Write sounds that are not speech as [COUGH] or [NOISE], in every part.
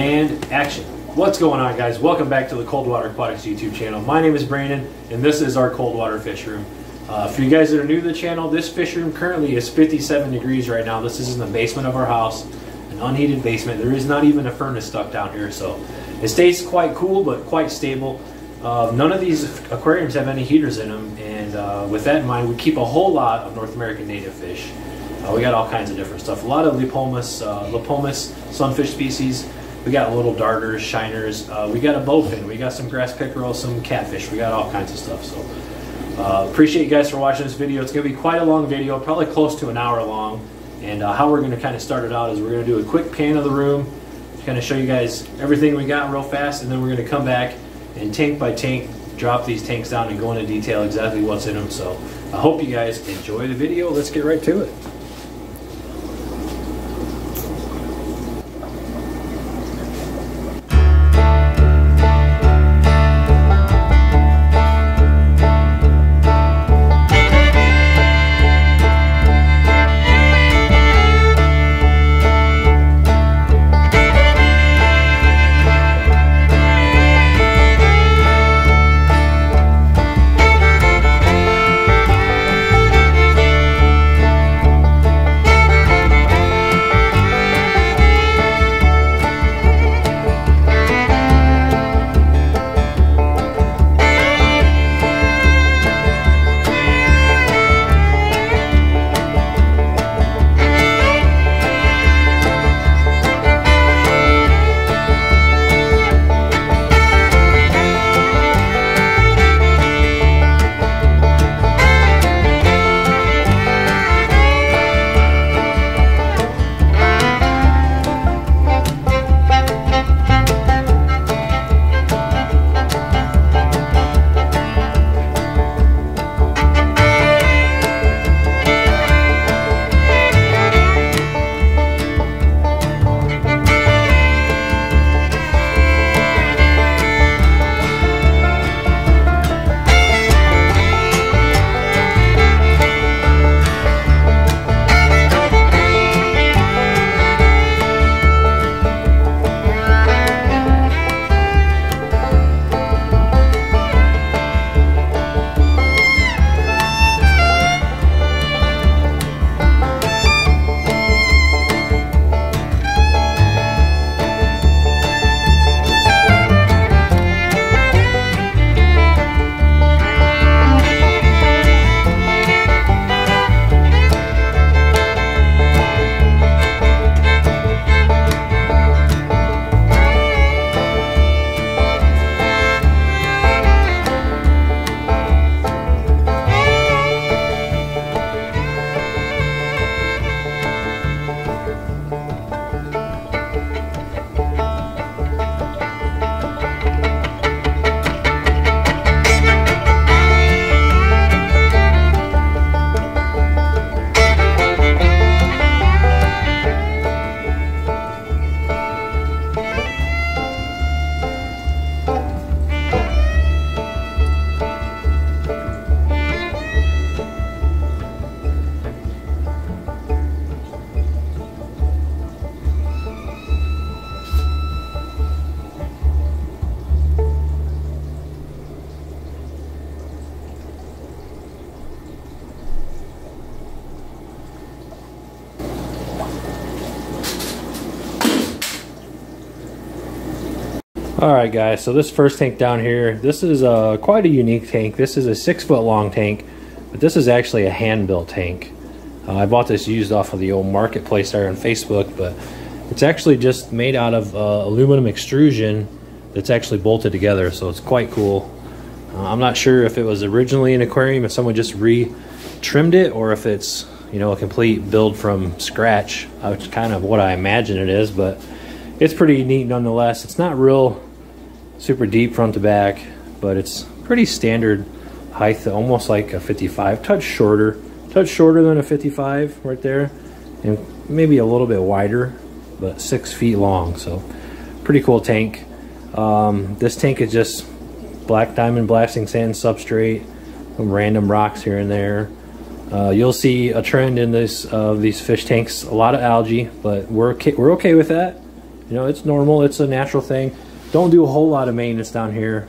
And action. What's going on, guys? Welcome back to the Coldwater Aquatics YouTube channel. My name is Brandon, and this is our cold water fish room. Uh, for you guys that are new to the channel, this fish room currently is 57 degrees right now. This is in the basement of our house, an unheated basement. There is not even a furnace stuck down here, so it stays quite cool but quite stable. Uh, none of these aquariums have any heaters in them, and uh, with that in mind, we keep a whole lot of North American native fish. Uh, we got all kinds of different stuff. A lot of Lepomis, uh, Lepomis sunfish species. We got little darters, shiners. Uh, we got a bowfin. We got some grass pickerel, some catfish. We got all kinds of stuff. So uh, appreciate you guys for watching this video. It's going to be quite a long video, probably close to an hour long. And uh, how we're going to kind of start it out is we're going to do a quick pan of the room, kind of show you guys everything we got real fast, and then we're going to come back and tank by tank drop these tanks down and go into detail exactly what's in them. So I hope you guys enjoy the video. Let's get right to it. All right, guys. So this first tank down here, this is uh, quite a unique tank. This is a six foot long tank, but this is actually a hand built tank. Uh, I bought this used off of the old marketplace there on Facebook, but it's actually just made out of uh, aluminum extrusion that's actually bolted together. So it's quite cool. Uh, I'm not sure if it was originally an aquarium, if someone just re-trimmed it, or if it's you know a complete build from scratch. Which is kind of what I imagine it is, but it's pretty neat nonetheless. It's not real super deep front to back, but it's pretty standard height, almost like a 55, touch shorter, touch shorter than a 55 right there, and maybe a little bit wider, but six feet long, so pretty cool tank. Um, this tank is just black diamond blasting sand substrate, some random rocks here and there. Uh, you'll see a trend in this uh, these fish tanks, a lot of algae, but we're okay, we're okay with that. You know, it's normal. It's a natural thing. Don't do a whole lot of maintenance down here,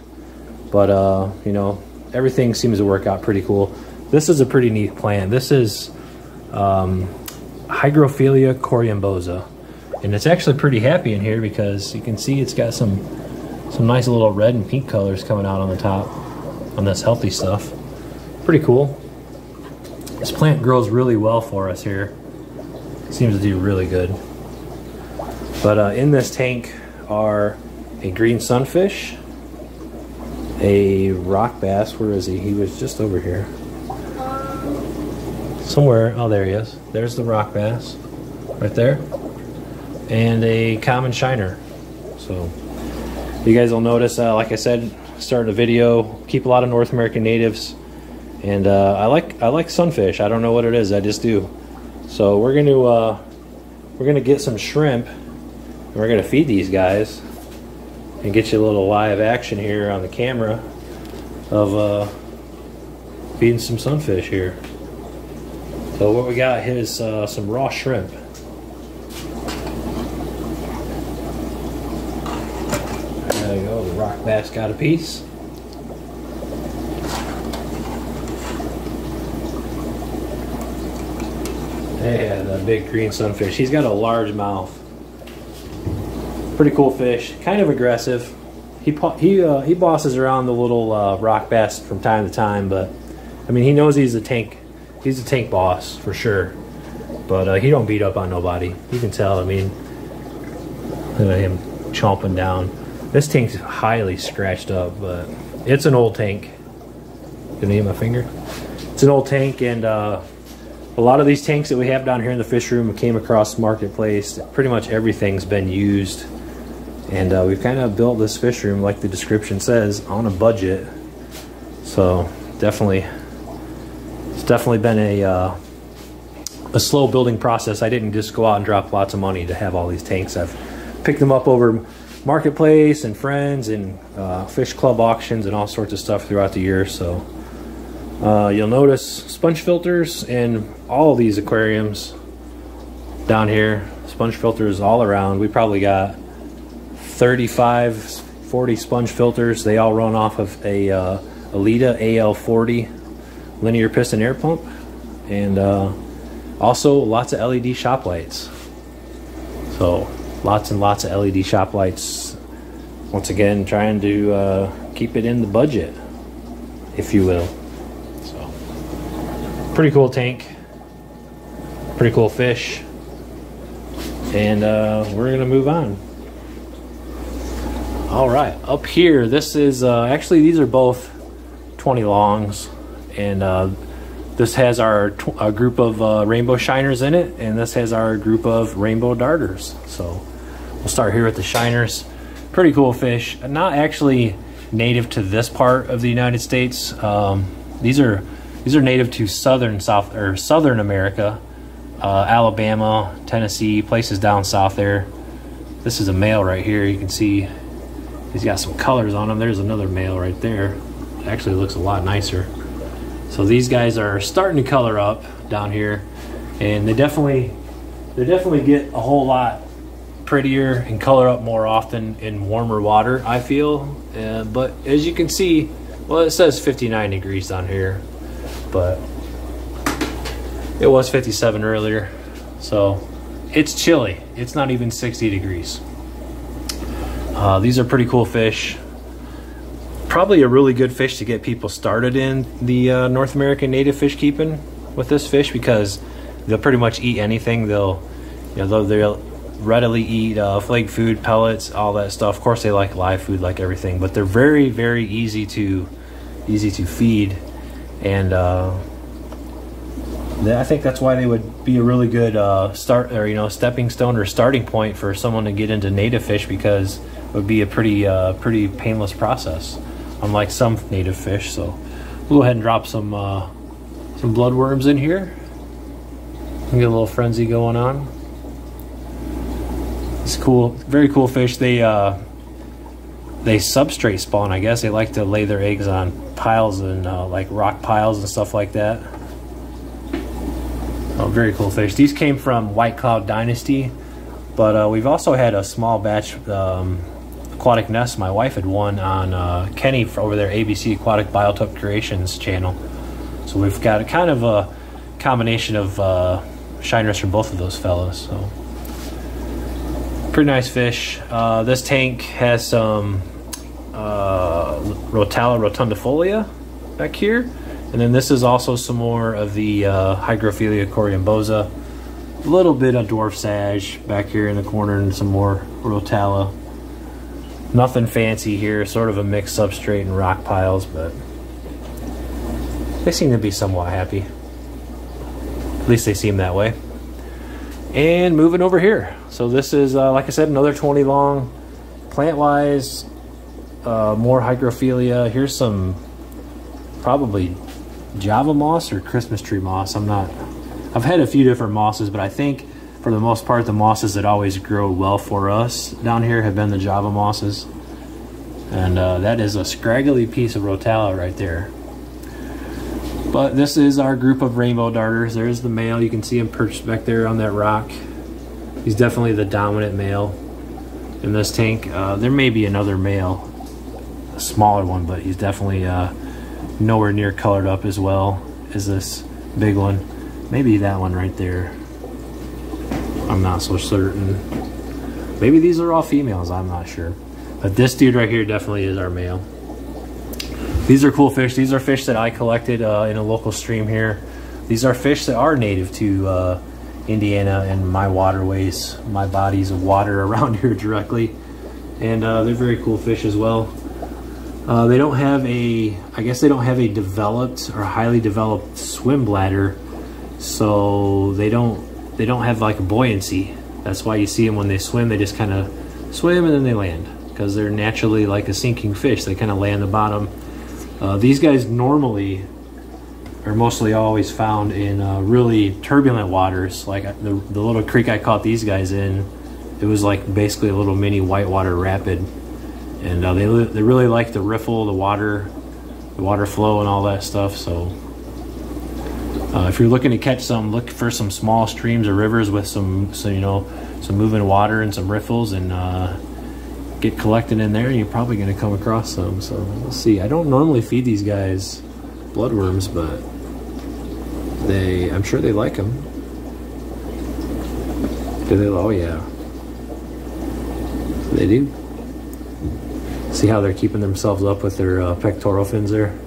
but uh, you know, everything seems to work out pretty cool. This is a pretty neat plant. This is um, Hygrophila corymbosa, and it's actually pretty happy in here because you can see it's got some some nice little red and pink colors coming out on the top on this healthy stuff. Pretty cool. This plant grows really well for us here. Seems to do really good. But uh, in this tank are a green sunfish, a rock bass. Where is he? He was just over here. Somewhere. Oh, there he is. There's the rock bass right there. And a common shiner. So you guys will notice, uh, like I said, started a video, keep a lot of North American natives. And uh, I like I like sunfish. I don't know what it is. I just do. So we're gonna uh, we're gonna get some shrimp. And we're gonna feed these guys and get you a little live action here on the camera of uh, feeding some sunfish here. So what we got is uh, some raw shrimp. There you go, the rock bass got a piece. Yeah, the big green sunfish. He's got a large mouth. Pretty cool fish. Kind of aggressive. He he uh, he bosses around the little uh, rock bass from time to time, but I mean he knows he's a tank. He's a tank boss for sure. But uh, he don't beat up on nobody. You can tell. I mean, look at him chomping down. This tank's highly scratched up, but it's an old tank. Gonna eat my finger. It's an old tank, and uh, a lot of these tanks that we have down here in the fish room came across marketplace. Pretty much everything's been used and uh, we've kind of built this fish room, like the description says, on a budget. So definitely, it's definitely been a uh, a slow building process. I didn't just go out and drop lots of money to have all these tanks. I've picked them up over marketplace and friends and uh, fish club auctions and all sorts of stuff throughout the year. So uh, you'll notice sponge filters in all these aquariums down here. Sponge filters all around. We probably got 35, 40 sponge filters. They all run off of a uh, Alita AL40 linear piston air pump. And uh, also lots of LED shop lights. So lots and lots of LED shop lights. Once again, trying to uh, keep it in the budget, if you will. So pretty cool tank. Pretty cool fish. And uh, we're going to move on. All right, up here, this is uh, actually these are both 20 longs, and uh, this has our a group of uh, rainbow shiners in it, and this has our group of rainbow darters. So we'll start here with the shiners. Pretty cool fish, not actually native to this part of the United States. Um, these are these are native to southern South or Southern America, uh, Alabama, Tennessee, places down south there. This is a male right here. You can see He's got some colors on him. There's another male right there. It actually looks a lot nicer. So these guys are starting to color up down here, and they definitely they definitely get a whole lot prettier and color up more often in warmer water. I feel, uh, but as you can see, well, it says 59 degrees down here, but it was 57 earlier, so it's chilly. It's not even 60 degrees. Uh, these are pretty cool fish. Probably a really good fish to get people started in the uh, North American native fish keeping with this fish because they'll pretty much eat anything. They'll, you know, they'll, readily eat uh, flake food, pellets, all that stuff. Of course, they like live food, like everything, but they're very, very easy to easy to feed, and uh, I think that's why they would be a really good uh, start or you know stepping stone or starting point for someone to get into native fish because would be a pretty uh, pretty painless process, unlike some native fish. So we'll go ahead and drop some uh, some bloodworms in here. Get a little frenzy going on. It's cool, very cool fish. They uh, they substrate spawn. I guess they like to lay their eggs on piles and uh, like rock piles and stuff like that. Oh, very cool fish. These came from White Cloud Dynasty But uh, we've also had a small batch um, aquatic nest my wife had won on uh, Kenny over there, ABC Aquatic Biotope Creations channel. So we've got a kind of a combination of uh, shiners from both of those fellows. So pretty nice fish. Uh, this tank has some uh, Rotala rotundifolia back here. And then this is also some more of the uh, Hygrophila corymbosa. A little bit of dwarf sage back here in the corner and some more Rotala. Nothing fancy here, sort of a mixed substrate and rock piles, but they seem to be somewhat happy. At least they seem that way. And moving over here. So this is, uh, like I said, another 20 long. Plant-wise, uh, more hygrophilia. Here's some probably Java moss or Christmas tree moss. I'm not, I've had a few different mosses, but I think for the most part, the mosses that always grow well for us down here have been the Java mosses. And uh, that is a scraggly piece of Rotala right there. But this is our group of rainbow darters. There's the male. You can see him perched back there on that rock. He's definitely the dominant male in this tank. Uh, there may be another male, a smaller one, but he's definitely uh, nowhere near colored up as well as this big one. Maybe that one right there. I'm not so certain. Maybe these are all females, I'm not sure. But this dude right here definitely is our male. These are cool fish. These are fish that I collected uh, in a local stream here. These are fish that are native to uh, Indiana and my waterways, my bodies of water [LAUGHS] around here directly. And uh, they're very cool fish as well. Uh, they don't have a, I guess they don't have a developed or highly developed swim bladder, so they don't they don't have like buoyancy. That's why you see them when they swim, they just kind of swim and then they land because they're naturally like a sinking fish. They kind of lay on the bottom. Uh, these guys normally are mostly always found in uh, really turbulent waters. Like uh, the, the little creek I caught these guys in, it was like basically a little mini whitewater rapid. And uh, they, they really like the riffle, the water, the water flow and all that stuff. So uh, if you're looking to catch some, look for some small streams or rivers with some, so you know, some moving water and some riffles, and uh, get collected in there. You're probably going to come across some. So we'll see. I don't normally feed these guys bloodworms, but they, I'm sure they like them. Do they? Oh yeah, they do. See how they're keeping themselves up with their uh, pectoral fins there.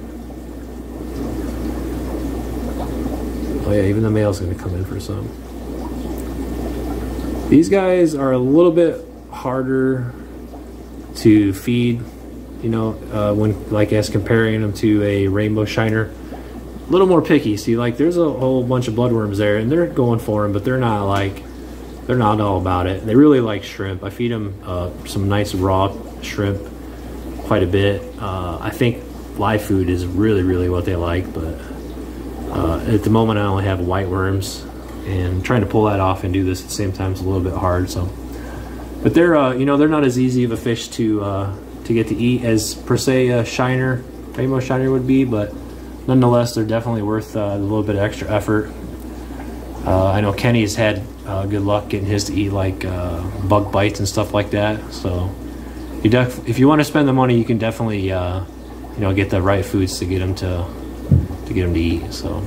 Yeah, even the male's gonna come in for some. These guys are a little bit harder to feed, you know, uh, when like as comparing them to a rainbow shiner. A little more picky. See, like there's a whole bunch of bloodworms there, and they're going for them, but they're not like they're not all about it. They really like shrimp. I feed them uh, some nice raw shrimp quite a bit. Uh, I think live food is really, really what they like, but uh, at the moment, I only have white worms, and trying to pull that off and do this at the same time is a little bit hard. So, but they're uh, you know they're not as easy of a fish to uh, to get to eat as per se a shiner, rainbow shiner would be, but nonetheless, they're definitely worth uh, a little bit of extra effort. Uh, I know Kenny's had uh, good luck getting his to eat like bug bites and stuff like that. So, you def- if you want to spend the money, you can definitely you know get the right foods to get them to to get them to eat. So,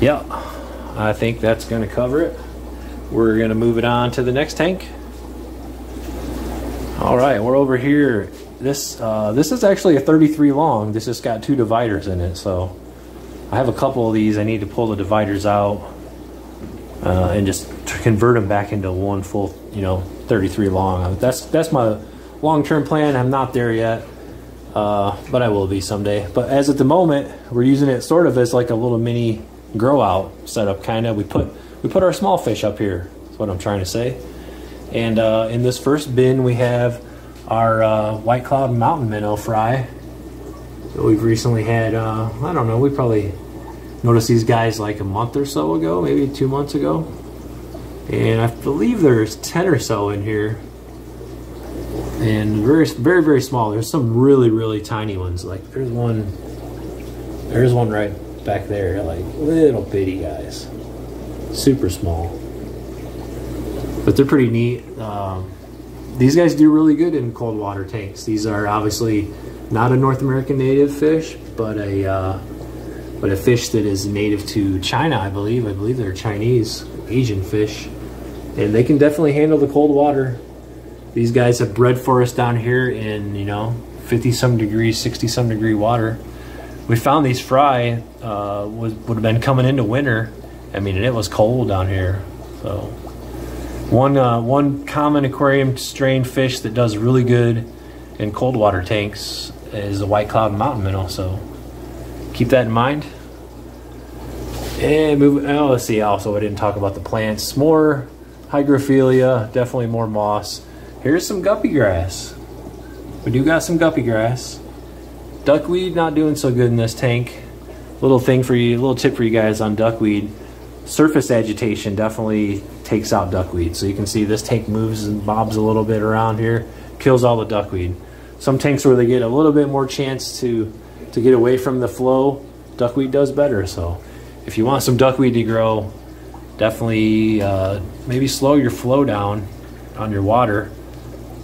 yeah, I think that's going to cover it. We're going to move it on to the next tank. All right, we're over here. This uh, this is actually a 33 long. This has got two dividers in it, so I have a couple of these. I need to pull the dividers out uh, and just convert them back into one full, you know, 33 long. That's that's my long-term plan. I'm not there yet uh, but I will be someday. But as at the moment, we're using it sort of as like a little mini grow out setup, kind of. We put we put our small fish up here. That's what I'm trying to say. And uh, in this first bin, we have our uh, white cloud mountain minnow fry. that we've recently had. Uh, I don't know. We probably noticed these guys like a month or so ago, maybe two months ago. And I believe there's 10 or so in here and very very very small there's some really really tiny ones like there's one there's one right back there like little bitty guys super small but they're pretty neat. Um, these guys do really good in cold water tanks. These are obviously not a North American native fish, but a uh, but a fish that is native to China, I believe. I believe they're Chinese, Asian fish, and they can definitely handle the cold water. These guys have bred for us down here in you know 50 some degrees, 60 some degree water. We found these fry uh, would would have been coming into winter. I mean, and it was cold down here, so one, uh, one common aquarium strain fish that does really good in cold water tanks is the white cloud mountain minnow. So keep that in mind. And move. Oh, let's see. Also, I didn't talk about the plants. More hygrophilia, definitely more moss. Here's some guppy grass. We do got some guppy grass. Duckweed not doing so good in this tank. Little thing for you, little tip for you guys on duckweed. Surface agitation definitely takes out duckweed. So you can see this tank moves and bobs a little bit around here, kills all the duckweed. Some tanks where they get a little bit more chance to, to get away from the flow, duckweed does better. So if you want some duckweed to grow, definitely uh, maybe slow your flow down on your water.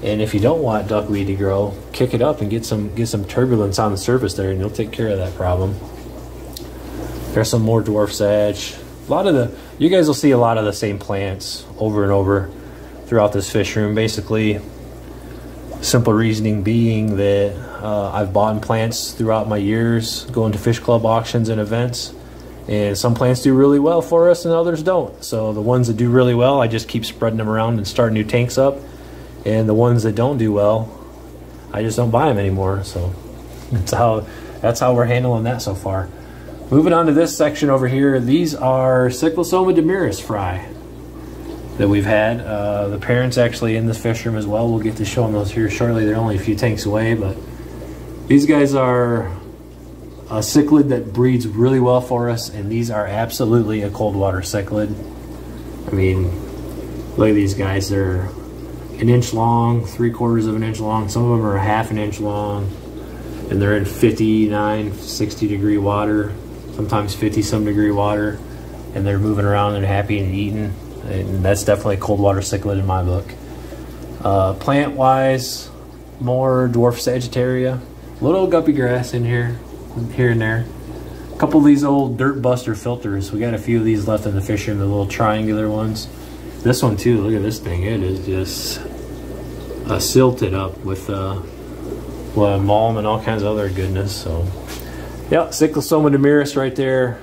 And if you don't want duckweed to grow, kick it up and get some get some turbulence on the surface there, and you'll take care of that problem. There's some more dwarf sedge. A lot of the you guys will see a lot of the same plants over and over throughout this fish room. Basically, simple reasoning being that uh, I've bought plants throughout my years going to fish club auctions and events. And some plants do really well for us and others don't. So the ones that do really well, I just keep spreading them around and start new tanks up. And the ones that don't do well, I just don't buy them anymore. So that's how that's how we're handling that so far. Moving on to this section over here, these are Cichlasoma dimerus fry that we've had. Uh, the parents actually in this fish room as well. We'll get to show them those here shortly. They're only a few tanks away, but these guys are a cichlid that breeds really well for us, and these are absolutely a cold water cichlid. I mean, look at these guys. They're an inch long, three quarters of an inch long. Some of them are a half an inch long, and they're in 59, 60 degree water sometimes 50 some degree water, and they're moving around and happy and eating. And that's definitely a cold water cichlid in my book. Uh, plant wise, more dwarf sagittaria, little guppy grass in here, here and there. A couple of these old dirt buster filters. We got a few of these left in the fish room, the little triangular ones. This one too, look at this thing. It is just uh, silted up with uh, well, mulm and all kinds of other goodness. So yeah, Cichlasoma dimerus right there.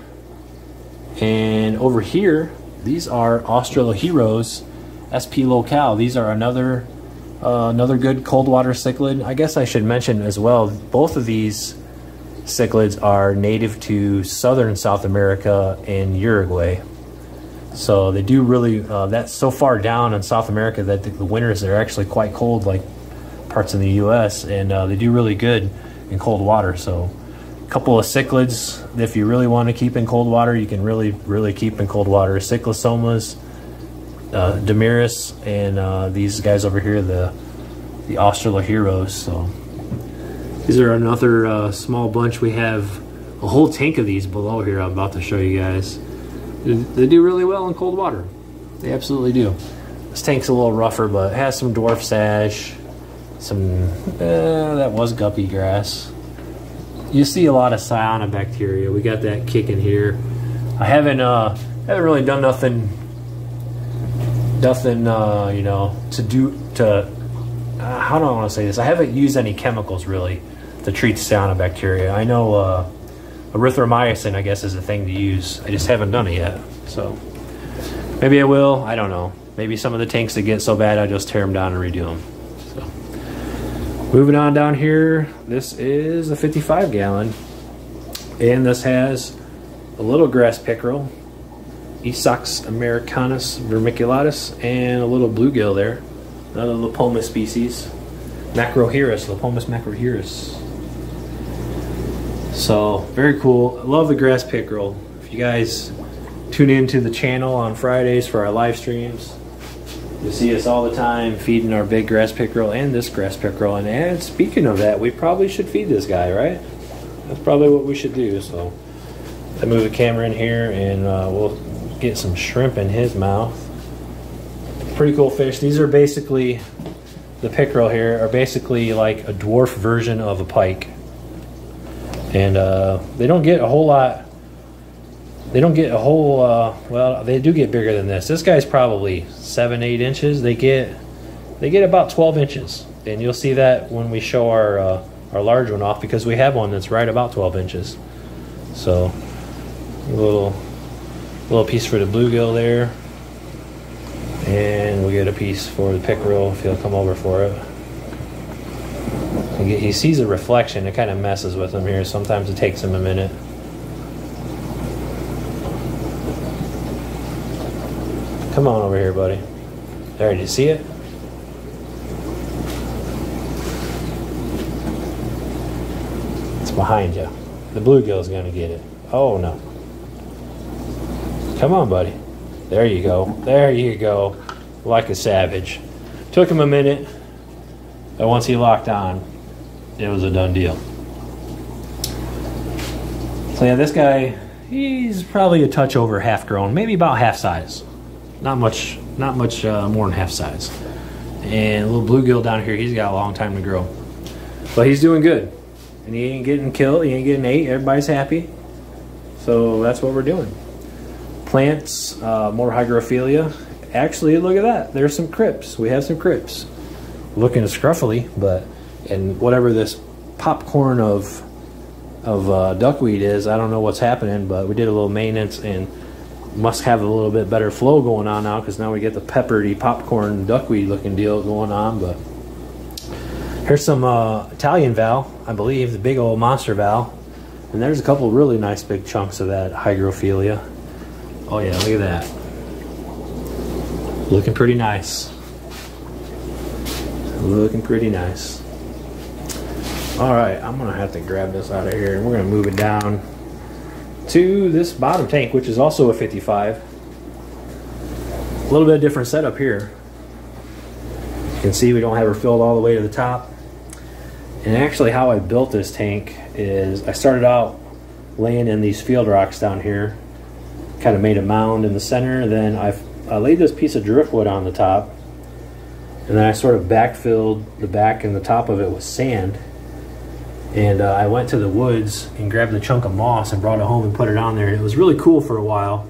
And over here, these are Australoheros SP locale. These are another uh, another good cold water cichlid. I guess I should mention as well, both of these cichlids are native to southern South America and Uruguay. So they do really, uh, that's so far down in South America that the, the, winters are actually quite cold like parts of the U.S. And uh, they do really good in cold water. So a couple of cichlids if you really want to keep in cold water you can really really keep in cold water cichlasomas uh, dimerus and uh, these guys over here the the australoheros so these are another uh, small bunch we have a whole tank of these below here i'm about to show you guys they do really well in cold water they absolutely do this tank's a little rougher but it has some dwarf sash some uh, that was guppy grass you see a lot of cyanobacteria. We got that kicking here. I haven't uh, haven't really done nothing nothing uh, you know to do to uh, how do I want to say this? I haven't used any chemicals really to treat cyanobacteria. I know uh, erythromycin I guess is a thing to use. I just haven't done it yet. So maybe I will. I don't know. Maybe some of the tanks that get so bad I just tear them down and redo them. So Moving on down here, this is a 55 gallon. And this has a little grass pickerel, Esox americanus vermiculatus, and a little bluegill there. Another Lepomis species. Macrochirus, Lepomis macrochirus. So, very cool. I love the grass pickerel. If you guys tune into the channel on Fridays for our live streams, you see us all the time feeding our big grass pickerel and this grass pickerel. And, and speaking of that, we probably should feed this guy, right? That's probably what we should do. So I move the camera in here and uh, we'll get some shrimp in his mouth. Pretty cool fish. These are basically, the pickerel here are basically like a dwarf version of a pike. And uh, they don't get a whole lot, they don't get a whole, uh, well, they do get bigger than this. This guy's probably seven, eight inches. They get, they get about 12 inches. And you'll see that when we show our, uh, our large one off because we have one that's right about 12 inches. So, a little, little piece for the bluegill there. And we'll get a piece for the pickerel if he'll come over for it. He, sees a reflection, it kind of messes with him here. Sometimes it takes him a minute. Come on over here, buddy. There, did you see it? It's behind you. The bluegill's gonna get it. Oh no. Come on, buddy. There you go. There you go. Like a savage. Took him a minute, but once he locked on, it was a done deal. So yeah, this guy, he's probably a touch over half grown, maybe about half size. Not much, not much uh, more than half size. And a little bluegill down here, he's got a long time to grow. But he's doing good. And he ain't getting killed, he ain't getting ate, everybody's happy. So that's what we're doing plants, uh, more hygrophila. Actually, look at that. There's some crypts. We have some crypts. Looking scruffily, but and whatever this popcorn of of uh, duckweed is, I don't know what's happening, but we did a little maintenance and must have a little bit better flow going on now because now we get the peppery popcorn duckweed looking deal going on. But here's some uh, Italian val, I believe, the big old monster val. And there's a couple really nice big chunks of that hygrophila. Oh yeah, look at that. Looking pretty nice. Looking pretty nice. All right, I'm gonna have to grab this out of here and we're gonna move it down to this bottom tank, which is also a 55. A little bit different setup here. You can see we don't have her filled all the way to the top. And actually how I built this tank is I started out laying in these field rocks down here kind of made a mound in the center. Then I've, I laid this piece of driftwood on the top, and then I sort of backfilled the back and the top of it with sand. And uh, I went to the woods and grabbed a chunk of moss and brought it home and put it on there. It was really cool for a while.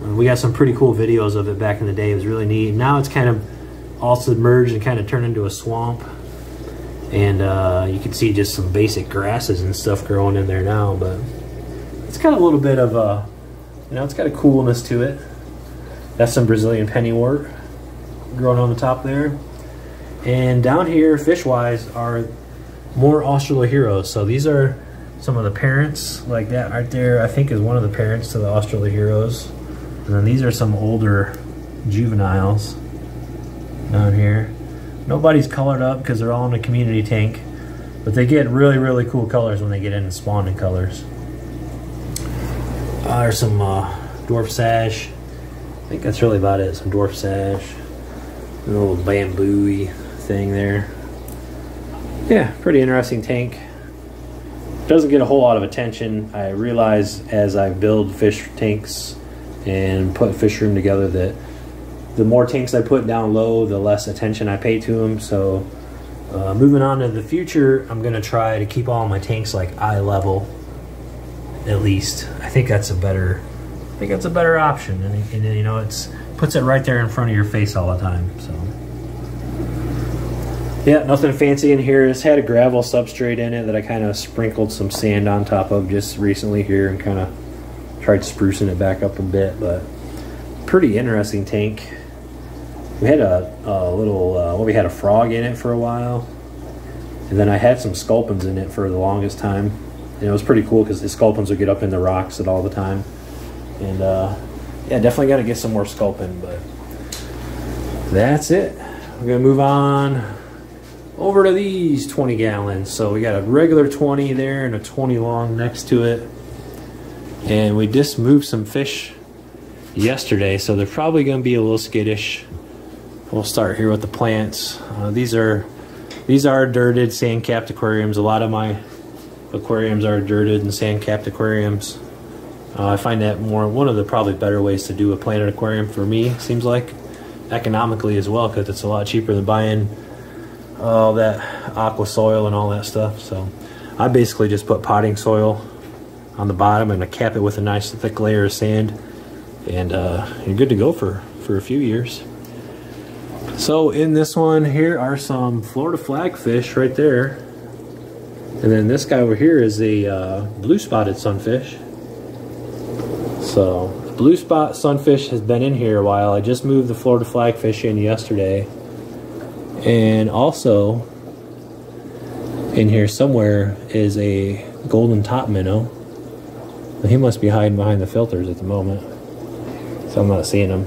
Uh, we got some pretty cool videos of it back in the day. It was really neat. Now it's kind of all submerged and kind of turned into a swamp. And uh, you can see just some basic grasses and stuff growing in there now. But it's got a little bit of a you know, it's got a coolness to it. That's some Brazilian pennywort growing on the top there. And down here, fish-wise, are more Australoheros. So these are some of the parents, like that right there, I think is one of the parents to the Australoheros. And then these are some older juveniles down here. Nobody's colored up because they're all in a community tank. But they get really, really cool colors when they get into spawning colors. Uh, there's some uh, dwarf sash. I think that's really about it. Some dwarf sash. A little bamboo thing there. Yeah, pretty interesting tank. Doesn't get a whole lot of attention. I realize as I build fish tanks and put fish room together that the more tanks I put down low, the less attention I pay to them. So uh, moving on to the future, I'm to try to keep all my tanks like eye level at least. I think that's a better, I think that's a better option. And, and you know, it's puts it right there in front of your face all the time. So. Yeah, nothing fancy in here. It's had a gravel substrate in it that I kind of sprinkled some sand on top of just recently here and kind of tried sprucing it back up a bit, but pretty interesting tank. We had a, a little, uh, well, we had a frog in it for a while, and then I had some sculpins in it for the longest time and it was pretty cool because the sculpins would get up in the rocks at all the time. And uh, yeah, definitely got to get some more sculpin, but that's it. We're gonna move on over to these 20 gallons. So we got a regular 20 there and a 20 long next to it. And we just moved some fish yesterday, so they're probably gonna be a little skittish. We'll start here with the plants. Uh, these are these are dirted sand capped aquariums. A lot of my aquariums are dirted and sand capped aquariums. Uh, I find that more one of the probably better ways to do a planted aquarium for me seems like. economically as well because it's a lot cheaper than buying all that aqua soil and all that stuff. So I basically just put potting soil on the bottom and I cap it with a nice thick layer of sand and uh, you're good to go for, for a few years. So in this one here are some Florida flagfish right there. And then this guy over here is a uh, blue spotted sunfish. So blue spot sunfish has been in here a while. I just moved the Florida flagfish in yesterday. And also in here somewhere is a golden top minnow. He must be hiding behind the filters at the moment. So I'm not seeing him.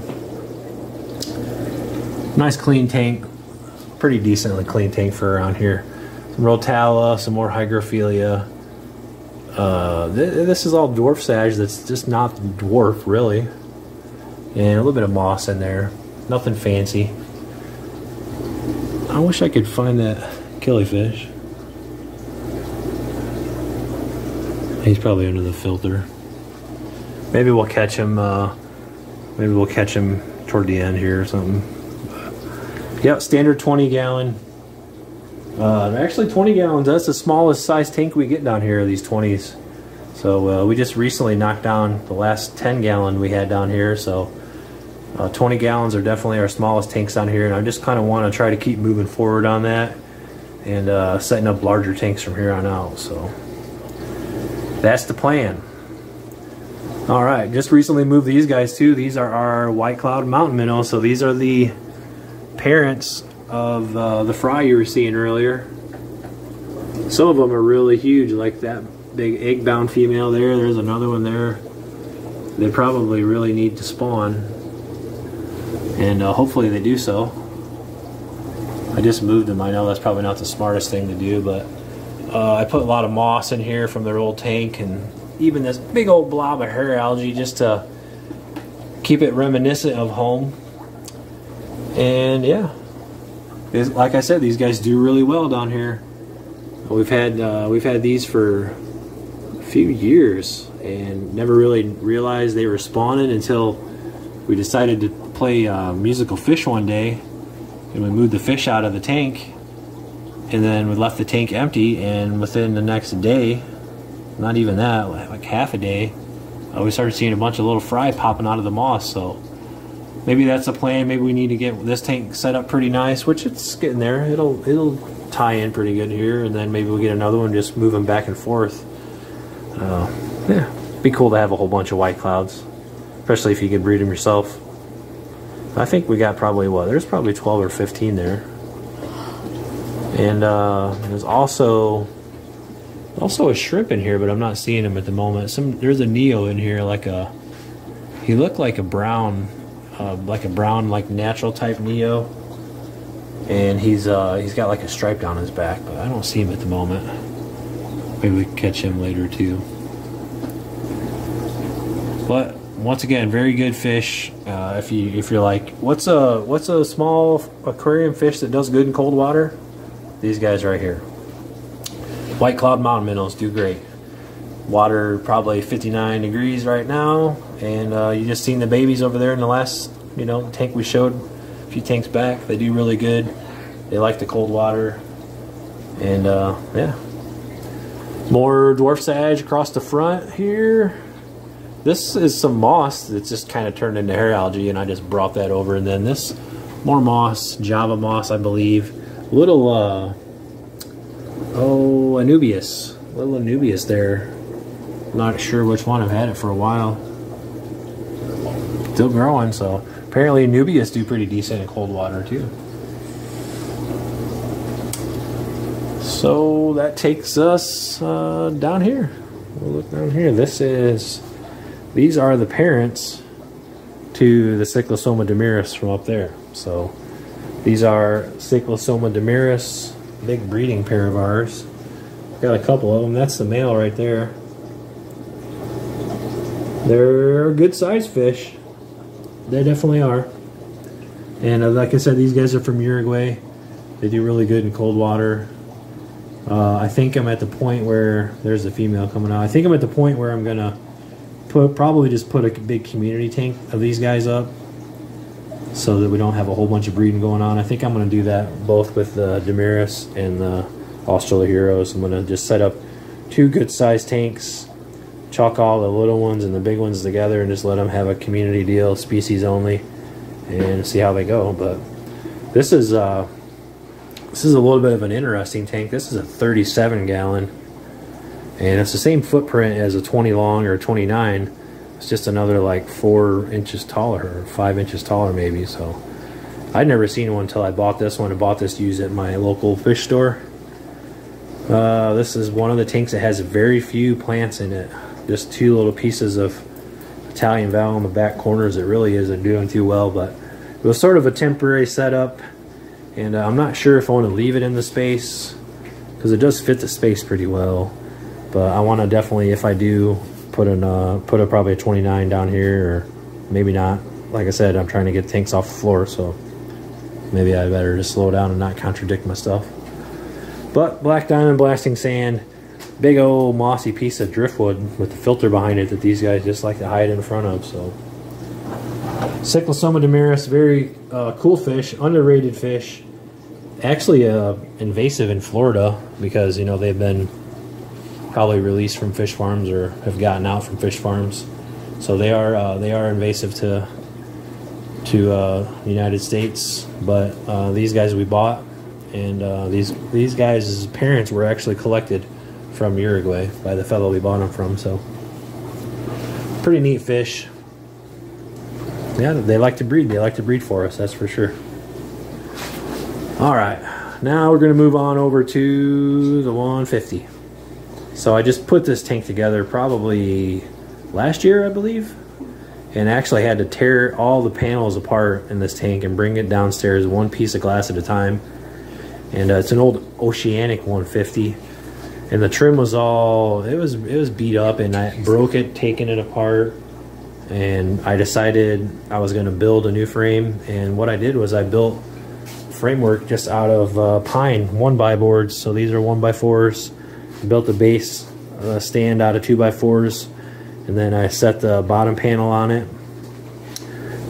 Nice clean tank. Pretty decently clean tank for around here. Some Rotala, some more hygrophila. Uh, th this is all dwarf sage that's just not dwarf really. And a little bit of moss in there. Nothing fancy. I wish I could find that killifish. He's probably under the filter. Maybe we'll catch him. Uh, maybe we'll catch him toward the end here or something. Yeah, standard 20 gallon. Uh, actually, 20 gallons. That's the smallest size tank we get down here. These 20s. So uh, we just recently knocked down the last 10 gallon we had down here. So uh, 20 gallons are definitely our smallest tanks down here, and I just kind of want to try to keep moving forward on that and uh, setting up larger tanks from here on out. So that's the plan. All right, just recently moved these guys too. These are our White Cloud Mountain minnows. So these are the parents of uh, the fry you were seeing earlier. Some of them are really huge, like that big egg-bound female there. There's another one there. They probably really need to spawn, and uh, hopefully they do so. I just moved them. I know that's probably not the smartest thing to do, but uh, I put a lot of moss in here from their old tank and even this big old blob of hair algae just to keep it reminiscent of home. And yeah, like I said, these guys do really well down here. We've had uh, we've had these for a few years and never really realized they were spawning until we decided to play uh, musical fish one day, and we moved the fish out of the tank, and then we left the tank empty, and within the next day, not even that, like half a day, uh, we started seeing a bunch of little fry popping out of the moss. So maybe that's a plan. Maybe we need to get this tank set up pretty nice, which it's getting there. It'll it'll tie in pretty good here, and then maybe we'll get another one, just move them back and forth. Uh, yeah, be cool to have a whole bunch of white clouds, especially if you can breed them yourself. I think we got probably what? There's probably 12 or 15 there. And uh, there's also also a shrimp in here, but I'm not seeing him at the moment. Some there's a neo in here, like a he looked like a brown, uh, like a brown like natural type neo, and he's uh, he's got like a stripe down his back, but I don't see him at the moment. Maybe we can catch him later too. But once again, very good fish. Uh, if you if you're like, what's a what's a small aquarium fish that does good in cold water? These guys right here. White Cloud Mountain minnows do great. Water probably 59 degrees right now, and uh, you just seen the babies over there in the last you know tank we showed a few tanks back. They do really good. They like the cold water, and uh, yeah. More dwarf sage across the front here. This is some moss that's just kind of turned into hair algae, and I just brought that over. And then this, more moss, Java moss, I believe. Little uh, Oh, Anubias. Little Anubias there. Not sure which one. I've had it for a while. Still growing, so apparently Anubias do pretty decent in cold water too. So that takes us uh, down here. We'll look down here. This is, these are the parents to the Cichlasoma dimerus from up there. So these are Cichlasoma dimerus big breeding pair of ours. Got a couple of them. That's the male right there. They're good sized fish. They definitely are. And uh, like I said, these guys are from Uruguay. They do really good in cold water. Uh, I think I'm at the point where there's the female coming out. I think I'm at the point where I'm gonna put probably just put a big community tank of these guys up. so that we don't have a whole bunch of breeding going on. I think I'm going to do that both with the dimerus and the Australoheros. I'm going to just set up two good sized tanks, chalk all the little ones and the big ones together, and just let them have a community deal, species only, and see how they go. But this is uh, this is a little bit of an interesting tank. This is a 37 gallon, and it's the same footprint as a 20 long or a 29 it's just another like four inches taller or five inches taller maybe so. I'd never seen one until I bought this one and bought this used at my local fish store. Uh, this is one of the tanks that has very few plants in it. Just two little pieces of Italian Val in the back corners it really isn't doing too well but it was sort of a temporary setup. And uh, I'm not sure if I want to leave it in the space because it does fit the space pretty well but I want to definitely if I do put in uh, put a probably a 29 down here or maybe not. Like I said I'm trying to get tanks off the floor so maybe I better just slow down and not contradict myself but black diamond blasting sand big old mossy piece of driftwood with the filter behind it that these guys just like to hide in front of so. Cichlasoma dimerus very uh, cool fish underrated fish. Actually uh, invasive in Florida because you know they've been probably released from fish farms or have gotten out from fish farms. So they are uh, they are invasive to to uh, the United States. But uh, these guys we bought, and uh, these these guys' parents were actually collected from Uruguay by the fellow we bought them from. So pretty neat fish. Yeah, they like to breed. They like to breed for us. That's for sure. All right, now we're gonna move on over to the 150. So I just put this tank together probably last year, I believe, and actually had to tear all the panels apart in this tank and bring it downstairs one piece of glass at a time. And uh, it's an old Oceanic 150, and the trim was all it was it was beat up, and I broke it taking it apart. And I decided I was going to build a new frame, and what I did was I built framework just out of uh, pine one by boards. So these are one by fours built a base uh, stand out of 2x4s and then I set the bottom panel on it.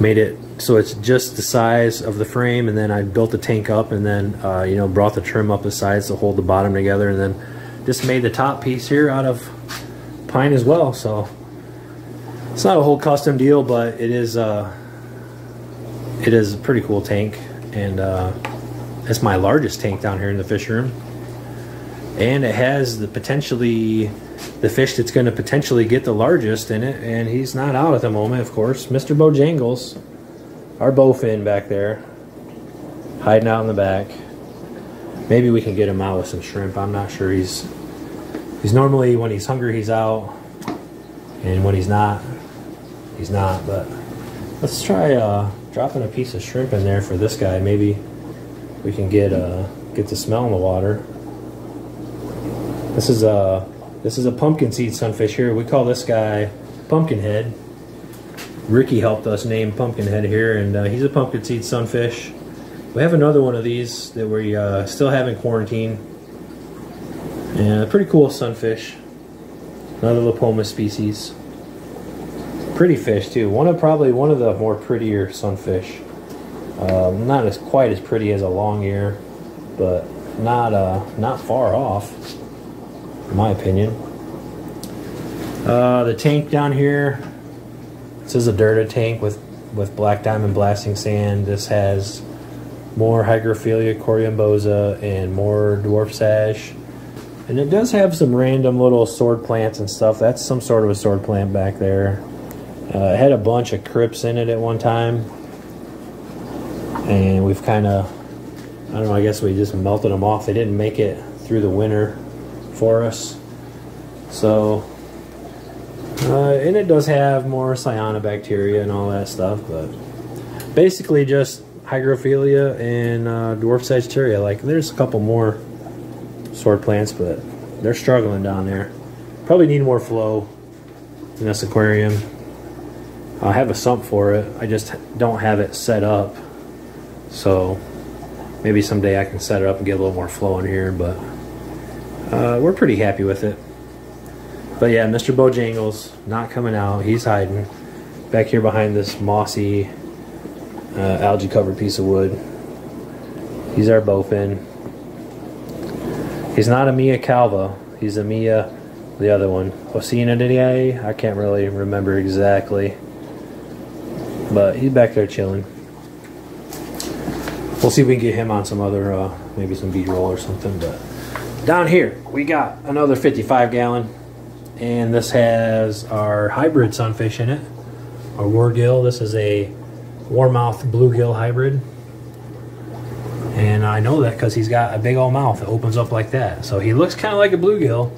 Made it so it's just the size of the frame and then I built the tank up and then uh, you know brought the trim up the sides to hold the bottom together and then just made the top piece here out of pine as well so it's not a whole custom deal but it is uh, it is a pretty cool tank and uh, it's my largest tank down here in the fish room and it has the potentially the fish that's going to potentially get the largest in it and he's not out at the moment of course. Mr bojangles our bowfin back there hiding out in the back. Maybe we can get him out with some shrimp. I'm not sure. He's he's normally when he's hungry he's out. And when he's not he's not. But let's try uh, dropping a piece of shrimp in there for this guy. Maybe we can get uh get the smell in the water this is a this is a pumpkin seed sunfish here. We call this guy Pumpkinhead. Ricky helped us name Pumpkinhead here, and uh, he's a pumpkin seed sunfish. We have another one of these that we uh, still have in quarantine. And a pretty cool sunfish. Another Lepomis species. Pretty fish too. One of probably one of the more prettier sunfish. Um, not as quite as pretty as a long ear, but not uh, not far off in my opinion. Uh, the tank down here, this is a Derta tank with, with black diamond blasting sand. This has more Hygrophila corymbosa and more dwarf sash. And it does have some random little sword plants and stuff. That's some sort of a sword plant back there. Uh, it had a bunch of crypts in it at one time. And we've kind of, I don't know, I guess we just melted them off. They didn't make it through the winter for us. So, uh, and it does have more cyanobacteria and all that stuff, but basically just hygrophila and uh, dwarf sagittaria. Like there's a couple more sword plants, but they're struggling down there. Probably need more flow in this aquarium. I have a sump for it. I just don't have it set up. So maybe someday I can set it up and get a little more flow in here, but uh, we're pretty happy with it. But yeah, Mr. Bojangles not coming out. He's hiding back here behind this mossy uh, algae covered piece of wood. He's our bowfin. He's not Amia calva. He's Amia, the other one. Oceanidae? I can't really remember exactly. But he's back there chilling. We'll see if we can get him on some other, uh, maybe some B-roll or something. But down here, we got another 55 gallon. And this has our hybrid sunfish in it. Our wargill. This is a warmouth bluegill hybrid. And I know that because he's got a big old mouth that opens up like that. So he looks kind of like a bluegill,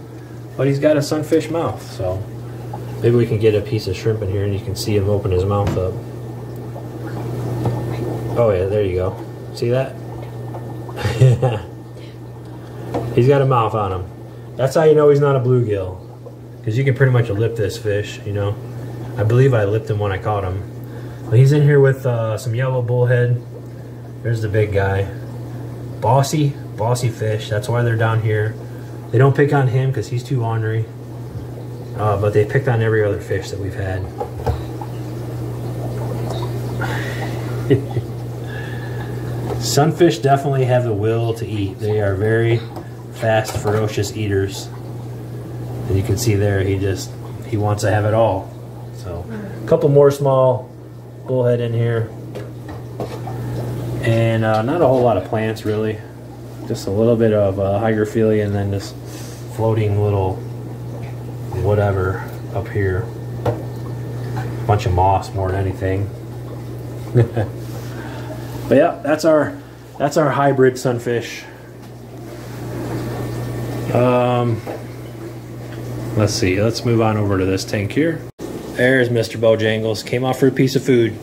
but he's got a sunfish mouth. So maybe we can get a piece of shrimp in here and you can see him open his mouth up. Oh yeah, there you go. See that? [LAUGHS] he's got a mouth on him. That's how you know he's not a bluegill. Because you can pretty much lip this fish, you know. I believe I lipped him when I caught him. He's in here with uh, some yellow bullhead. There's the big guy. Bossy, bossy fish. That's why they're down here. They don't pick on him because he's too ornery. Uh, but they picked on every other fish that we've had. [LAUGHS] Sunfish definitely have the will to eat. They are very fast, ferocious eaters. And you can see there, he just, he wants to have it all. So, a couple more small bullhead in here. And uh, not a whole lot of plants, really. Just a little bit of uh, hygrophila and then this floating little whatever up here. A bunch of moss more than anything. [LAUGHS] but yeah, that's our that's our hybrid sunfish. Um, let's see. Let's move on over to this tank here. There's Mr. Bojangles. Came off for a piece of food.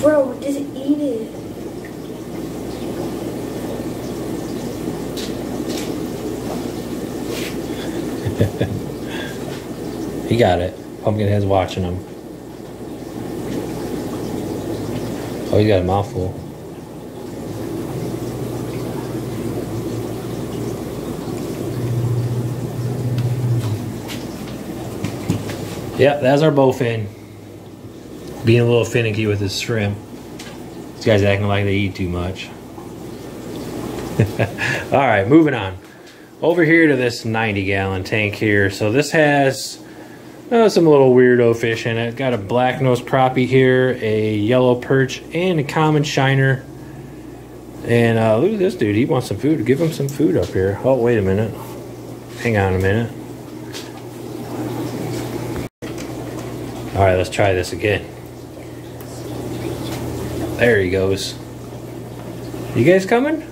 Bro, just eat it. [LAUGHS] He got it. Pumpkinhead's watching him. Oh, he got a mouthful. Yeah, that's our bowfin. Being a little finicky with his shrimp. This guy's acting like they eat too much. [LAUGHS] All right, moving on. Over here to this 90 gallon tank here. So this has uh, some little weirdo fish in it. Got a black nose crappie here, a yellow perch, and a common shiner. And uh, look at this dude. He wants some food. Give him some food up here. Oh, wait a minute. Hang on a minute. All right, let's try this again. There he goes. You guys coming?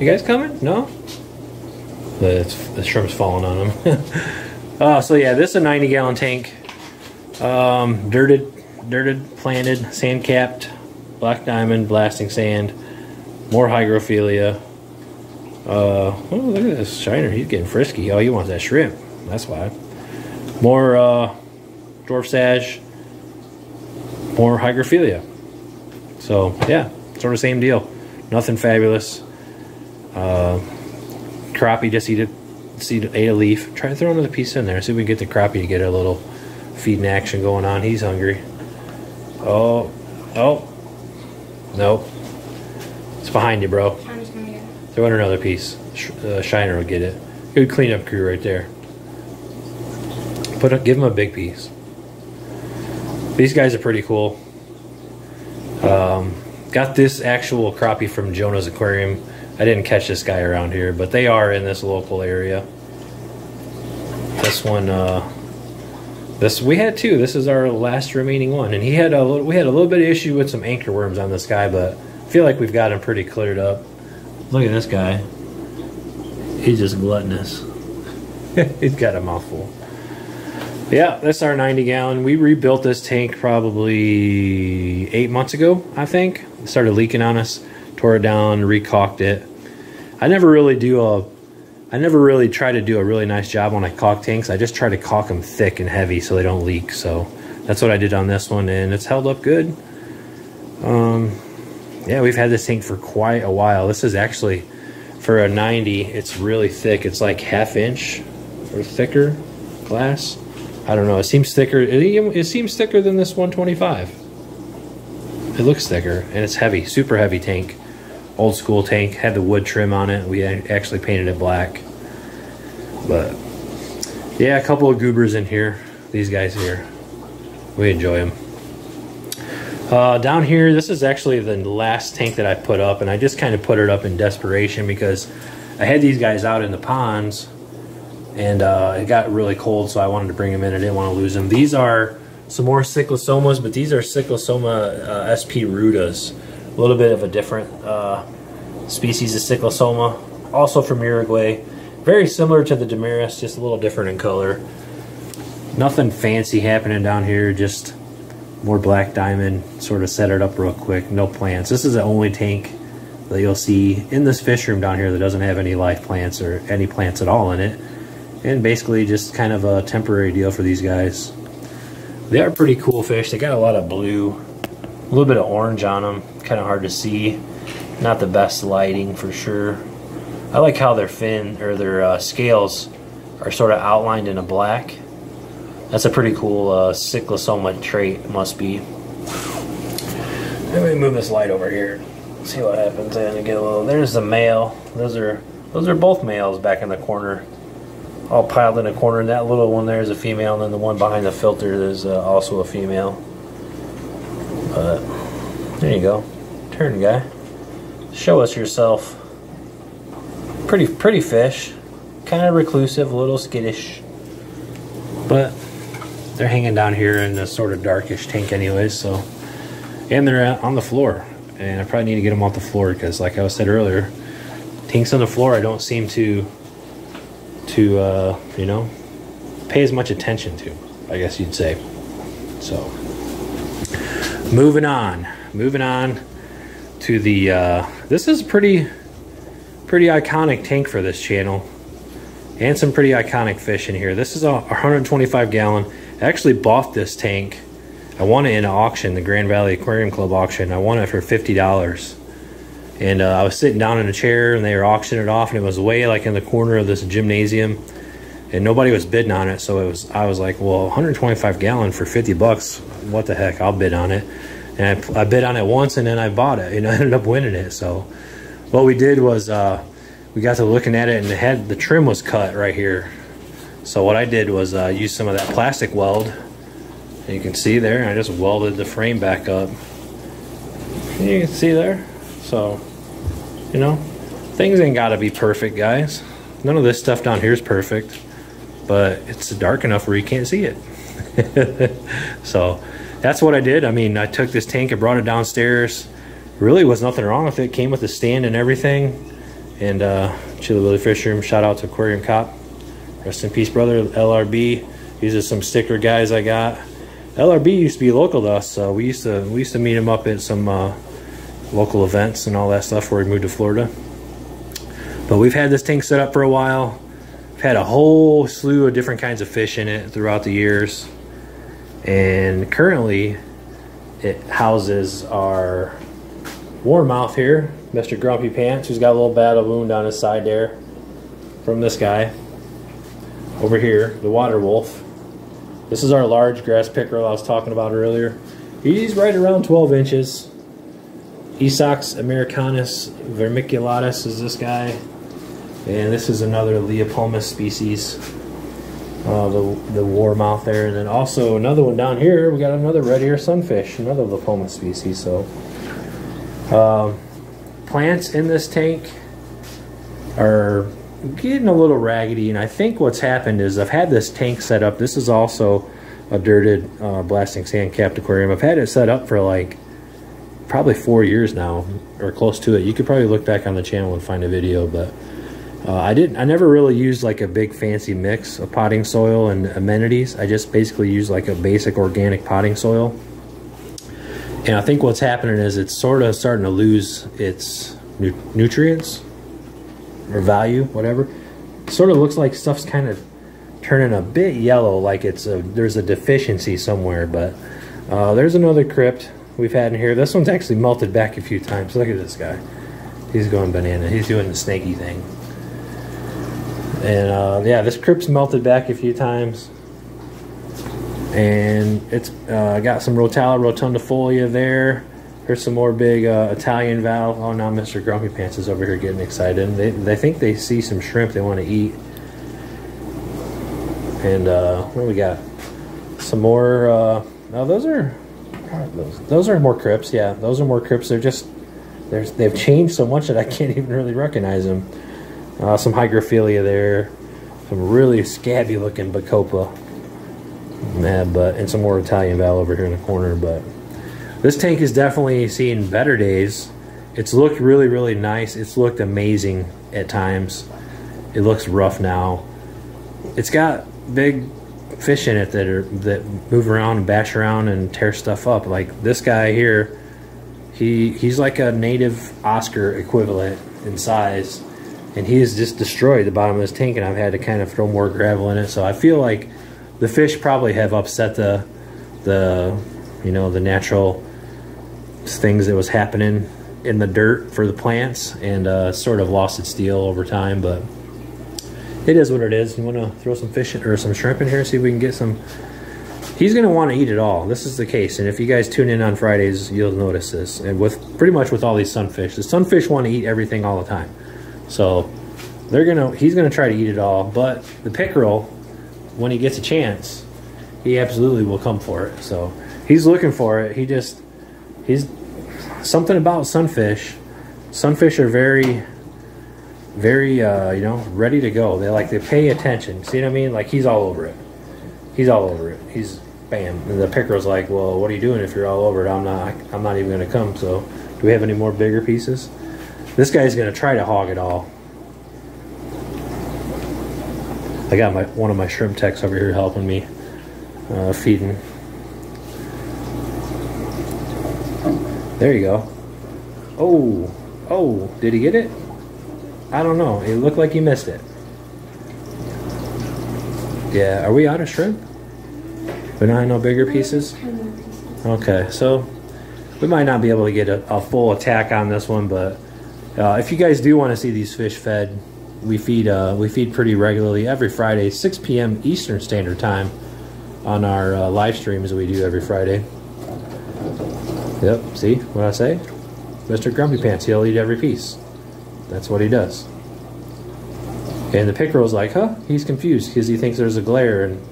You guys coming? No? The, the shrimp's falling on him. [LAUGHS] uh, so yeah, this is a 90 gallon tank. Um, dirted, dirted, planted, sand capped, black diamond, blasting sand, more hygrophila. Uh, oh, look at this shiner. He's getting frisky. Oh, he wants that shrimp. That's why. More uh, dwarf sash, more hygrophila. So yeah, sort of same deal. Nothing fabulous. Uh, crappie just eat a, eat, ate a leaf. Try to throw another piece in there. See if we can get the crappie to get a little feeding action going on. He's hungry. Oh, oh, nope. It's behind you, bro. I'm just gonna get it. Throw in another piece. Sh- uh, Shiner will get it. Good cleanup crew right there. Put a, give him a big piece. These guys are pretty cool. Um, got this actual crappie from Jonah's Aquarium. I didn't catch this guy around here, but they are in this local area. This one, uh, this we had two. This is our last remaining one, and he had a little, we had a little bit of issue with some anchor worms on this guy, but I feel like we've got him pretty cleared up. Look at this guy. He's just gluttonous. [LAUGHS] He's got a mouthful. Yeah, that's our 90 gallon. We rebuilt this tank probably eight months ago, I think. It started leaking on us, tore it down, recaulked it. I never really do a, I never really try to do a really nice job when I caulk tanks. I just try to caulk them thick and heavy so they don't leak. So that's what I did on this one, and it's held up good. Um, yeah, we've had this tank for quite a while. This is actually, for a 90, it's really thick. It's like half inch or thicker glass. I don't know. It seems thicker. It, it seems thicker than this 125. it looks thicker and it's heavy, super heavy tank. Old school tank, had the wood trim on it. We actually painted it black. But yeah, a couple of goobers in here. These guys here. We enjoy them. Uh, down here, this is actually the last tank that I put up, and I just kind of put it up in desperation because I had these guys out in the ponds, and uh, it got really cold, so I wanted to bring them in. I didn't want to lose them. These are some more cichlasomas, but these are cichlasoma uh, sp rudas. A little bit of a different uh, species of cichlasoma, also from Uruguay. Very similar to the dimerus, just a little different in color. Nothing fancy happening down here, just more black diamond, sort of set it up real quick, no plants. This is the only tank that you'll see in this fish room down here that doesn't have any live plants or any plants at all in it. And basically just kind of a temporary deal for these guys. They are pretty cool fish. They got a lot of blue, a little bit of orange on them. Kind of hard to see. Not the best lighting for sure. I like how their fin or their uh, scales are sort of outlined in a black. That's a pretty cool uh, cichlasoma trait, must be. Let me move this light over here. See what happens and get a little. There's the male. Those are those are both males back in the corner, all piled in a corner. And that little one there is a female, and then the one behind the filter is uh, also a female. But there you go. Turn, guy. Show us yourself. Pretty pretty fish. Kind of reclusive, a little skittish. But they're hanging down here in a sort of darkish tank anyways so and they're on the floor and i probably need to get them off the floor because like i was said earlier tanks on the floor i don't seem to to uh, you know pay as much attention to i guess you'd say so moving on moving on to the uh, this is pretty pretty iconic tank for this channel and some pretty iconic fish in here this is a 125 gallon I actually bought this tank. I won it in an auction, the Grand Valley Aquarium Club auction. I won it for fifty dollars, and uh, I was sitting down in a chair, and they were auctioning it off, and it was way like in the corner of this gymnasium, and nobody was bidding on it. So it was, I was like, well, 125 gallon for 50 bucks. What the heck? I'll bid on it. And I, I bid on it once, and then I bought it, and [LAUGHS] I ended up winning it. So what we did was uh, we got to looking at it, and the head, the trim was cut right here so what I did was uh, use some of that plastic weld. And you can see there, I just welded the frame back up. You can see there. So, you know, things ain't got to be perfect, guys. None of this stuff down here is perfect, but it's dark enough where you can't see it. [LAUGHS] so that's what I did. I mean, I took this tank and brought it downstairs. Really was nothing wrong with it. Came with a stand and everything. And uh, Chili Willy Fish Room, shout out to Aquarium Co-Op. Rest in peace, brother. LRB. These are some sticker guys I got. LRB used to be local to us, so we used to we used to meet him up at some uh, local events and all that stuff where we moved to Florida. But we've had this tank set up for a while. We've had a whole slew of different kinds of fish in it throughout the years. And currently, it houses our warmouth here, Mr. Grumpy Pants, who's got a little battle wound on his side there from this guy over here, the water wolf. This is our large grass pickerel I was talking about earlier. He's right around 12 inches. Esox americanus vermiculatus is this guy. And this is another Lepomis species. Uh, the, the warmouth there. And then also another one down here, we got another red ear sunfish, another Lepomis species. So, um, plants in this tank are getting a little raggedy and I think what's happened is I've had this tank set up this is also a dirted uh, blasting sand capped aquarium I've had it set up for like probably four years now or close to it you could probably look back on the channel and find a video but uh, I didn't I never really used like a big fancy mix of potting soil and amenities I just basically used like a basic organic potting soil and I think what's happening is it's sort of starting to lose its nu nutrients or value, whatever. Sort of looks like stuff's kind of turning a bit yellow, like it's a, there's a deficiency somewhere. But uh, there's another crypt we've had in here. This one's actually melted back a few times. Look at this guy. He's going banana. He's doing the snaky thing. And uh, yeah, this crypt's melted back a few times. And it's uh, got some Rotala rotundifolia there. Here's some more big uh, Italian Val. Oh, now Mr. Grumpy Pants is over here getting excited. They, they think they see some shrimp they want to eat. And uh, what do we got? Some more. Uh, oh, those are those, those are more crypts. Yeah, those are more crypts. They're just there's they've changed so much that I [LAUGHS] can't even really recognize them. Uh, some hygrophila there, some really scabby looking bacopa. Mad but and some more Italian Val over here in the corner. But this tank is definitely seeing better days. It's looked really really nice. It's looked amazing at times. It looks rough now. It's got big fish in it that are that move around and bash around and tear stuff up. Like this guy here, he he's like a native Oscar equivalent in size, and he has just destroyed the bottom of this tank. And I've had to kind of throw more gravel in it, so I feel like the fish probably have upset the the you know the natural things that was happening in the dirt for the plants and uh, sort of lost its deal over time, but it is what it is. You want to throw some fish in, or some shrimp in here, see if we can get some. He's going to want to eat it all. This is the case, and if you guys tune in on Fridays, you'll notice this. And with pretty much with all these sunfish, the sunfish want to eat everything all the time. So they're gonna. He's going to try to eat it all. But the pickerel, when he gets a chance, he absolutely will come for it. So he's looking for it. He just he's something about sunfish. Sunfish are very very uh, you know ready to go. They like they pay attention. See what I mean? Like he's all over it. He's all over it. He's bam. And the pickerel's like, well, what are you doing if you're all over it? I'm not. I'm not even gonna come. So, do we have any more bigger pieces? This guy's gonna try to hog it all. I got my one of my shrimp techs over here helping me uh, feeding. There you go. Oh, oh, did he get it? I don't know. It looked like he missed it. Yeah, are we out of shrimp? We don't have no bigger pieces? Okay, so we might not be able to get a, a full attack on this one, but uh, if you guys do want to see these fish fed, we feed uh, we feed pretty regularly every Friday, 6 p.m. Eastern Standard Time on our uh, live streams we do every Friday. Yep, see what I say? Mr. Grumpy Pants, he'll eat every piece. That's what he does. And the pickerel's like, huh? He's confused because he thinks there's a glare, and,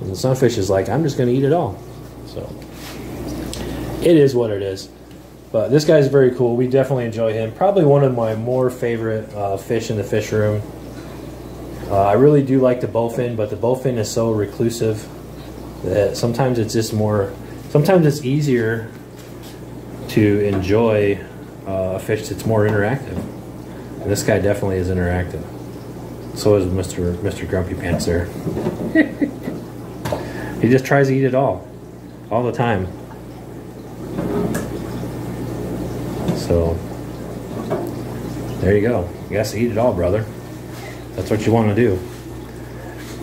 and the sunfish is like, I'm just going to eat it all. So it is what it is. But this guy's very cool. We definitely enjoy him. Probably one of my more favorite uh, fish in the fish room. Uh, I really do like the bowfin, but the bowfin is so reclusive that sometimes it's just more. Sometimes it's easier to enjoy uh, a fish that's more interactive. This guy definitely is interactive. So is Mr. Mr. Grumpy Pants there. he just tries to eat it all, all the time. So there you go. You got to eat it all, brother. That's what you want to do.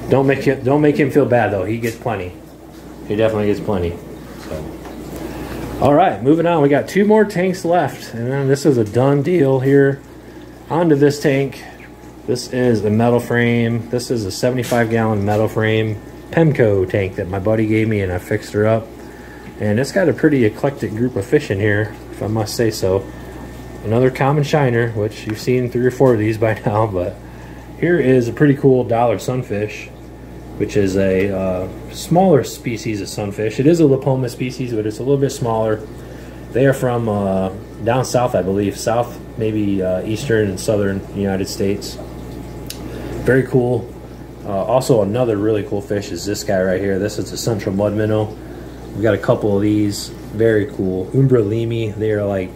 Don't make him don't make him feel bad though. He gets plenty. He definitely gets plenty. So. All right, moving on. We got two more tanks left, and then this is a done deal here. Onto this tank. This is a metal frame. This is a 75 gallon metal frame Pemco tank that my buddy gave me, and I fixed her up. And it's got a pretty eclectic group of fish in here, if I must say so. Another common shiner, which you've seen three or four of these [LAUGHS] by now, but here is a pretty cool dollar sunfish, which is a uh, smaller species of sunfish. It is a Lepomis species, but it's a little bit smaller. They are from uh, down south, I believe, south, maybe uh, eastern and southern United States. Very cool. Uh, also, another really cool fish is this guy right here. This is a central mud minnow. We've got a couple of these. Very cool. Umbra limi. They are like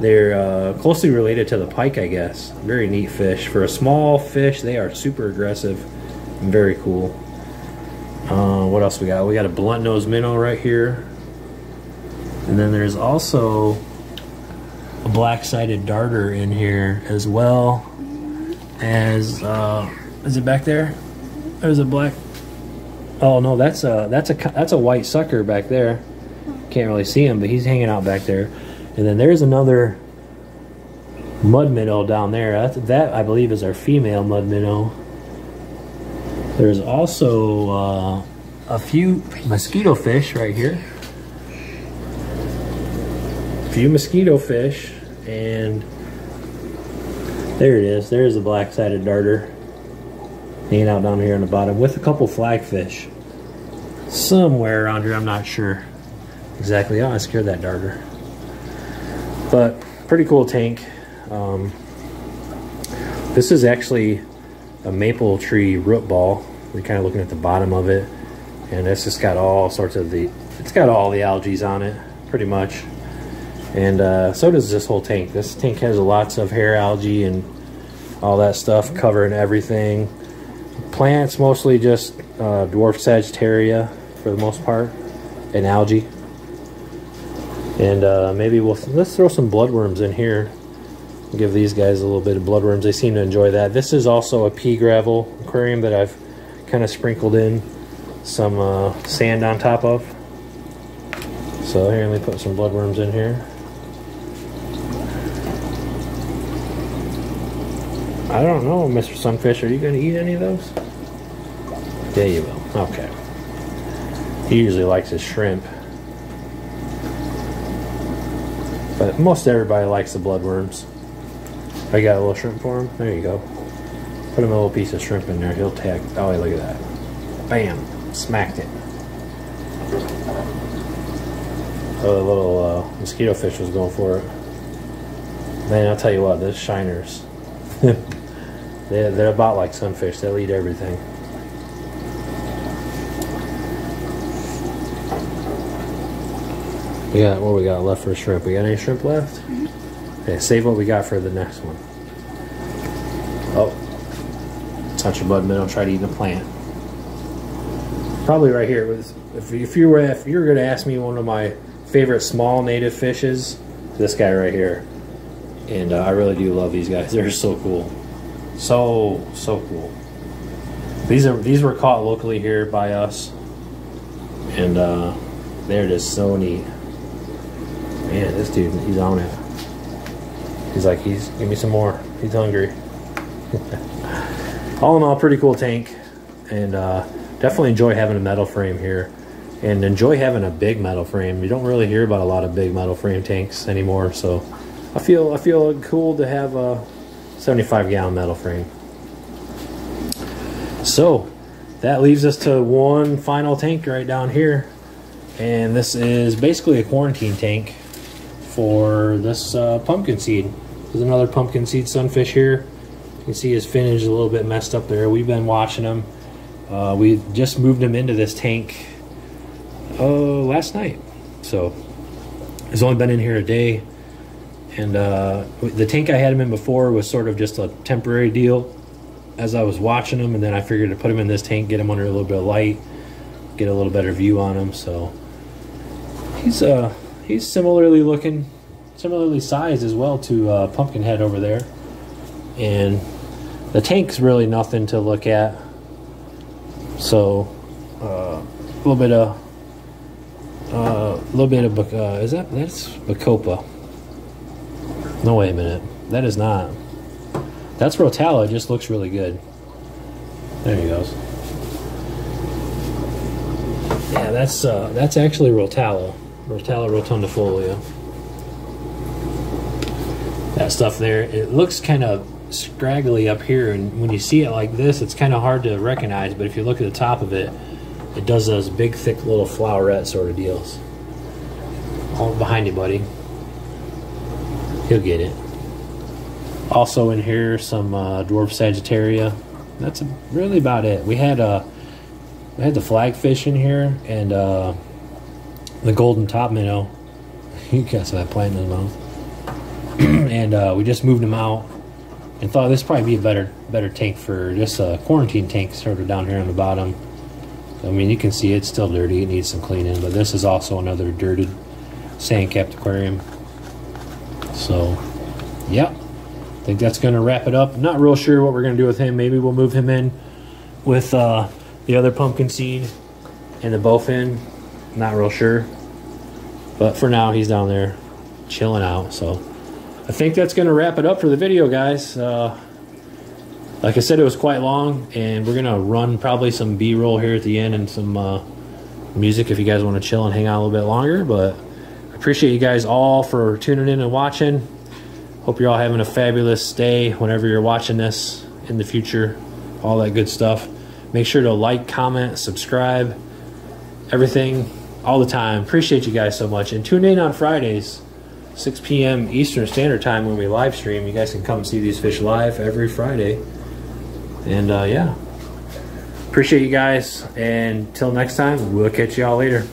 they're uh, closely related to the pike, I guess. Very neat fish. For a small fish, they are super aggressive very cool. Uh, what else we got? We got a blunt nose minnow right here. And then there's also a black-sided darter in here as well as, uh, is it back there? There's a black, oh no, that's a, that's a, that's a white sucker back there. Can't really see him, but he's hanging out back there. And then there's another mud minnow down there. That, that I believe is our female mud minnow. There's also uh, a few mosquito fish right here. Few mosquito fish, and there it is. There's the black-sided darter hanging out down here on the bottom with a couple flagfish somewhere around here. I'm not sure exactly. Oh, I scared that darter. But pretty cool tank. Um, this is actually a maple tree root ball. We're kind of looking at the bottom of it, and it's just got all sorts of the. It's got all the algae on it, pretty much. And uh, so does this whole tank. This tank has lots of hair algae and all that stuff covering everything. Plants mostly just uh, dwarf Sagittaria for the most part, and algae. And uh, maybe we'll let's throw some bloodworms in here. Give these guys a little bit of bloodworms. They seem to enjoy that. This is also a pea gravel aquarium that I've kind of sprinkled in some uh, sand on top of. So here, let me put some bloodworms in here. I don't know, Mr. Sunfish. Are you going to eat any of those? Yeah, you will. Okay. He usually likes his shrimp. But most everybody likes the bloodworms. I got a little shrimp for him. There you go. Put him a little piece of shrimp in there. He'll tag. Oh, wait, look at that. Bam. Smacked it. Oh, the little uh, mosquito fish was going for it. Man, I'll tell you what, those shiners. [LAUGHS] They're, they're about like sunfish. They'll eat everything. We got what we got left for shrimp. We got any shrimp left? Mm -hmm. Okay, save what we got for the next one. Oh, touch your bud minnow. Try to eat the plant. Probably right here. Was if, if you were if you were going to ask me one of my favorite small native fishes, this guy right here. And uh, I really do love these guys. [LAUGHS] They're so cool. So so cool. These are these were caught locally here by us, and uh, they're just so neat. Man, this dude, he's on it. He's like, he's give me some more. He's hungry. [LAUGHS] all in all, pretty cool tank, and uh, definitely enjoy having a metal frame here, and enjoy having a big metal frame. You don't really hear about a lot of big metal frame tanks anymore, so I feel I feel cool to have a 75 gallon metal frame. So that leaves us to one final tank right down here, and this is basically a quarantine tank for this uh, pumpkin seed. There's another pumpkin seed sunfish here. You can see his fin is a little bit messed up there. We've been watching him. Uh, we just moved him into this tank uh, last night. So he's only been in here a day. And uh, the tank I had him in before was sort of just a temporary deal as I was watching him. And then I figured to put him in this tank, get him under a little bit of light, get a little better view on him. So he's uh, he's similarly looking, similarly sized as well to uh, Pumpkinhead over there. And the tank's really nothing to look at. So uh, a little bit of uh, a little bit of uh, is that that's Bacopa? No wait a minute, that is not. That's Rotala. It just looks really good. There he goes. Yeah, that's uh, that's actually Rotala. Rotala rotundifolia. That stuff there, it looks kind of scraggly up here, and when you see it like this, it's kind of hard to recognize, but if you look at the top of it, it does those big, thick little flowerette sort of deals. All behind you, buddy. He'll get it. Also in here, some uh, dwarf Sagittaria. That's really about it. We had uh, we had the flagfish in here, and uh, the golden top minnow. [LAUGHS] You guys have that plant in his mouth. [CLEARS THROAT] and uh, we just moved him out and thought this probably be a better better tank for just a quarantine tank sort of down here on the bottom. I mean, you can see it's still dirty. It needs some cleaning, but this is also another dirted sand-capped aquarium. So, yeah, I think that's going to wrap it up. not real sure what we're going to do with him. Maybe we'll move him in with uh, the other pumpkin seed and the bowfin not real sure. But for now, he's down there chilling out. So I think that's going to wrap it up for the video, guys. Uh, like I said, it was quite long, and we're going to run probably some B-roll here at the end and some uh, music if you guys want to chill and hang out a little bit longer. But appreciate you guys all for tuning in and watching. Hope you're all having a fabulous day whenever you're watching this in the future. All that good stuff. Make sure to like, comment, subscribe, everything, all the time. Appreciate you guys so much. And tune in on Fridays, 6 p.m. Eastern Standard Time when we live stream. You guys can come see these fish live every Friday. And uh, yeah, appreciate you guys. And till next time, we'll catch y'all later.